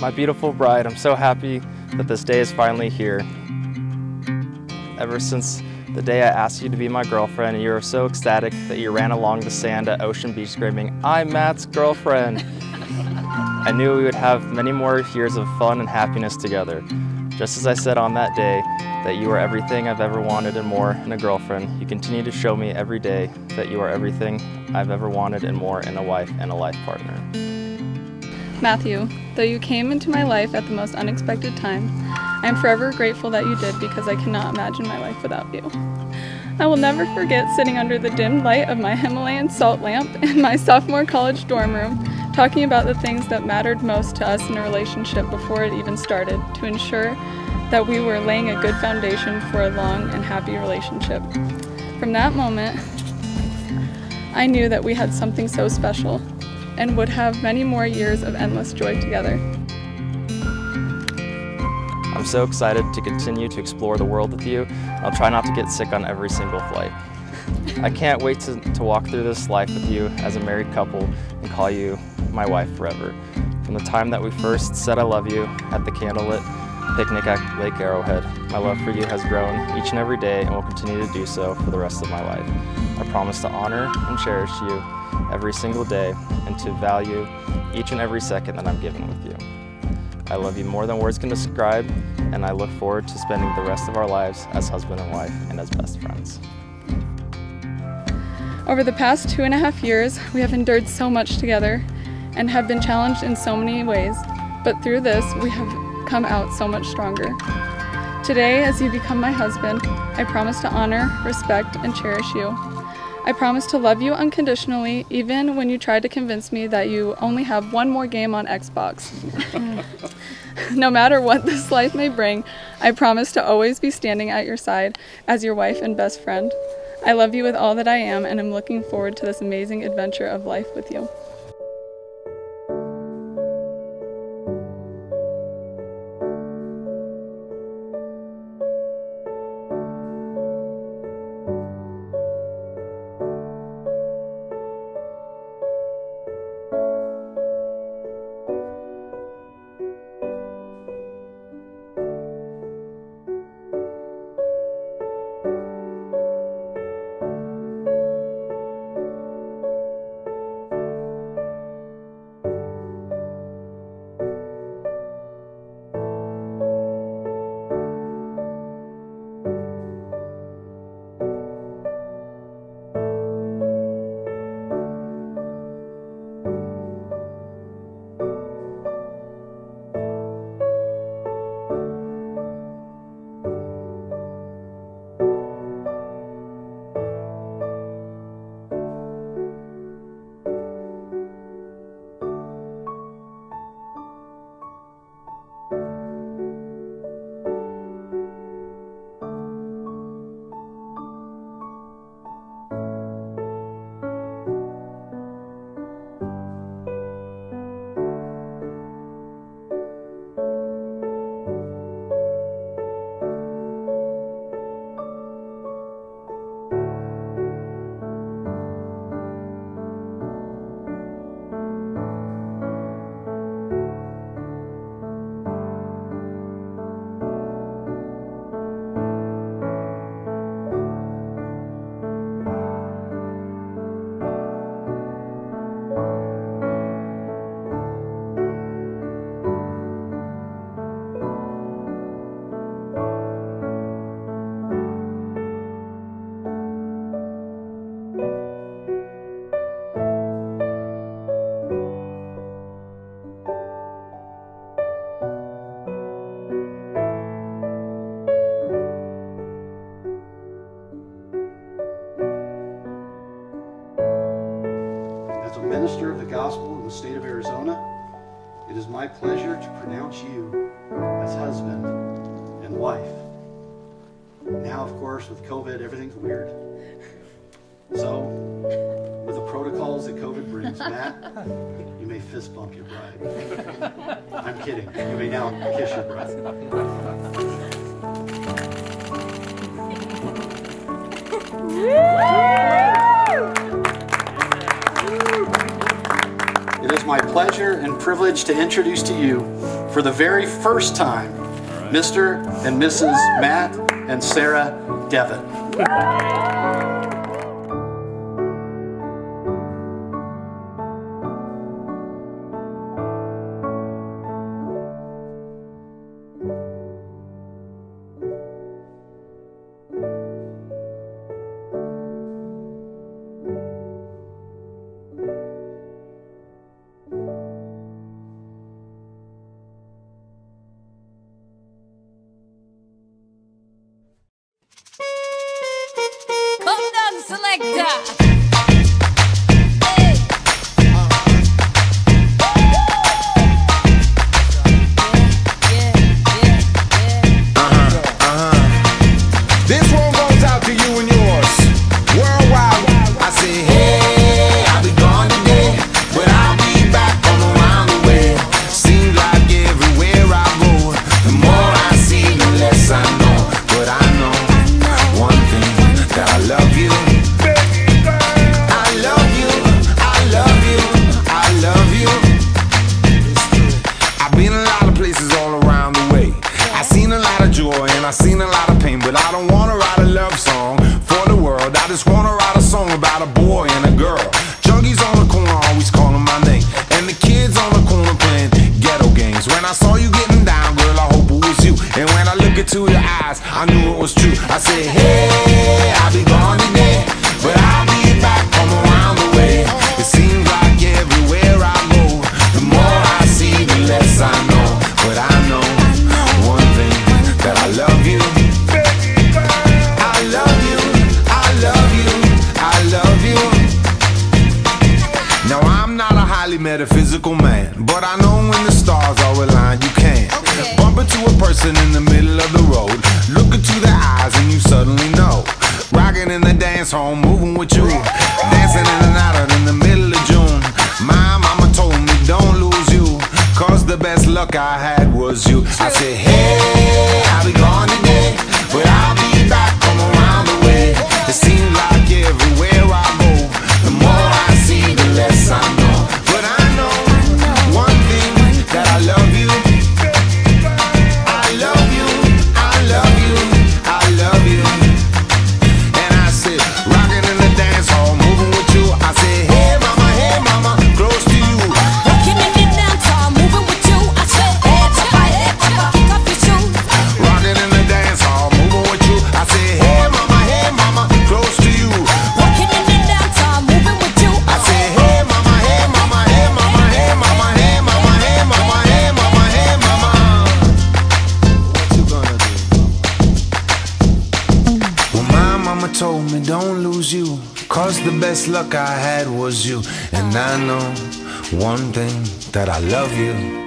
My beautiful bride, I'm so happy that this day is finally here. Ever since the day I asked you to be my girlfriend, you were so ecstatic that you ran along the sand at Ocean Beach screaming, I'm Matt's girlfriend. I knew we would have many more years of fun and happiness together. Just as I said on that day, that you are everything I've ever wanted and more in a girlfriend, you continue to show me every day that you are everything I've ever wanted and more in a wife and a life partner. Matthew, though you came into my life at the most unexpected time, I am forever grateful that you did because I cannot imagine my life without you. I will never forget sitting under the dim light of my Himalayan salt lamp in my sophomore college dorm room, talking about the things that mattered most to us in a relationship before it even started to ensure that we were laying a good foundation for a long and happy relationship. From that moment, I knew that we had something so special and would have many more years of endless joy together. I'm so excited to continue to explore the world with you. I'll try not to get sick on every single flight. I can't wait to, to walk through this life with you as a married couple call you my wife forever. From the time that we first said I love you at the candlelit picnic at Lake Arrowhead, my love for you has grown each and every day and will continue to do so for the rest of my life. I promise to honor and cherish you every single day and to value each and every second that I'm given with you. I love you more than words can describe, and I look forward to spending the rest of our lives as husband and wife and as best friends. Over the past two and a half years, we have endured so much together and have been challenged in so many ways, but through this, we have come out so much stronger. Today, as you become my husband, I promise to honor, respect, and cherish you I promise to love you unconditionally, even when you try to convince me that you only have one more game on Xbox. no matter what this life may bring, I promise to always be standing at your side as your wife and best friend. I love you with all that I am, and I'm looking forward to this amazing adventure of life with you. Minister of the gospel in the state of Arizona, it is my pleasure to pronounce you as husband and wife. Now, of course, with COVID, everything's weird. So, with the protocols that COVID brings, Matt, you may fist bump your bride. I'm kidding. You may now kiss your bride. It is my pleasure and privilege to introduce to you, for the very first time, Mr. and Mrs. Matt and Sarah Devitt. Places all around the way. I seen a lot of joy and I seen a lot of pain, but I don't wanna write a love song for the world. I just wanna write a song about a boy and a girl. Junkies on the corner always calling my name, and the kids on the corner playing ghetto games. When I saw you getting down, girl, I hope it was you. And when I look into your eyes, I knew it was true. I the road, look into their eyes, and you suddenly know. Rocking in the dance hall, moving with you, dancing in and out in the middle of June. My mama told me don't lose you, cause the best luck I had was you. I said, hey, told me don't lose you, cause the best luck I had was you. And I know one thing that I love you.